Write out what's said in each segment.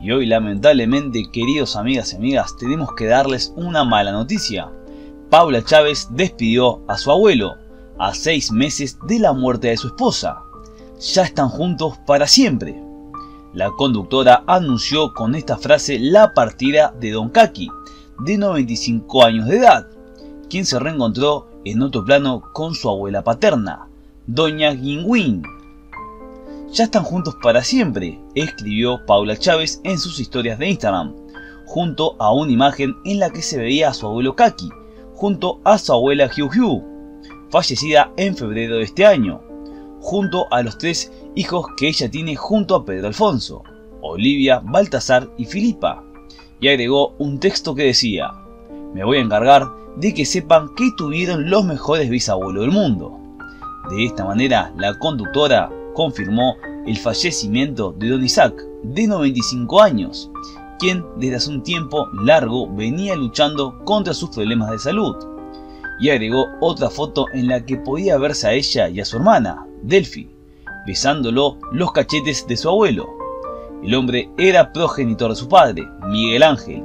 Y hoy lamentablemente, queridos amigas y amigas, tenemos que darles una mala noticia. Paula Chávez despidió a su abuelo, a seis meses de la muerte de su esposa. Ya están juntos para siempre. La conductora anunció con esta frase la partida de Don Kaki, de 95 años de edad, quien se reencontró en otro plano con su abuela paterna, Doña Guingüín. Ya están juntos para siempre, escribió Paula Chávez en sus historias de Instagram, junto a una imagen en la que se veía a su abuelo Kaki, junto a su abuela Hugh Hugh, fallecida en febrero de este año, junto a los tres hijos que ella tiene junto a Pedro Alfonso, Olivia, Baltasar y Filipa, y agregó un texto que decía, me voy a encargar de que sepan que tuvieron los mejores bisabuelos del mundo. De esta manera, la conductora confirmó el fallecimiento de Don Isaac, de 95 años, quien desde hace un tiempo largo venía luchando contra sus problemas de salud. Y agregó otra foto en la que podía verse a ella y a su hermana, Delphi, besándolo los cachetes de su abuelo. El hombre era progenitor de su padre, Miguel Ángel,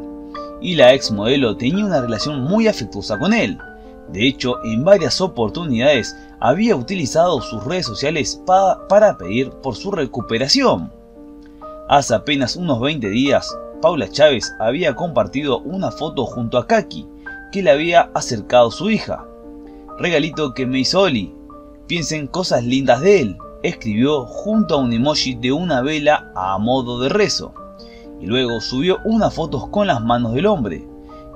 y la ex modelo tenía una relación muy afectuosa con él. De hecho, en varias oportunidades había utilizado sus redes sociales para pedir por su recuperación. Hace apenas unos 20 días, Paula Chávez había compartido una foto junto a Kaki, que le había acercado su hija. Regalito que me hizo Oli. Piensen cosas lindas de él, escribió junto a un emoji de una vela a modo de rezo. Y luego subió unas fotos con las manos del hombre,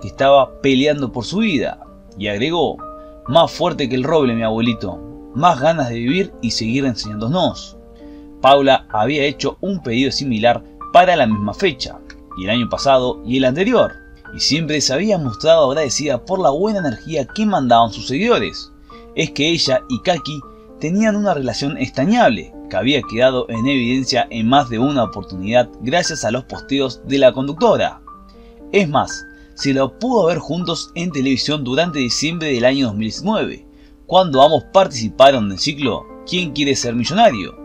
que estaba peleando por su vida. Y agregó, más fuerte que el roble mi abuelito, más ganas de vivir y seguir enseñándonos. Paula había hecho un pedido similar para la misma fecha, y el año pasado y el anterior, y siempre se había mostrado agradecida por la buena energía que mandaban sus seguidores. Es que ella y Kaki tenían una relación extrañable, que había quedado en evidencia en más de una oportunidad gracias a los posteos de la conductora. Es más, se lo pudo ver juntos en televisión durante diciembre del año 2019, cuando ambos participaron del ciclo ¿Quién quiere ser millonario?,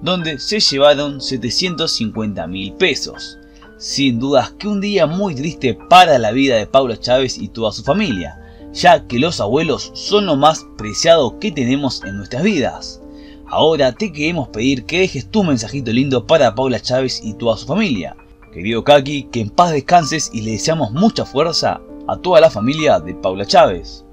donde se llevaron 750 mil pesos. Sin dudas que un día muy triste para la vida de Paula Chávez y toda su familia, ya que los abuelos son lo más preciado que tenemos en nuestras vidas. Ahora te queremos pedir que dejes tu mensajito lindo para Paula Chávez y toda su familia. Querido Kaki, que en paz descanses y le deseamos mucha fuerza a toda la familia de Paula Chávez.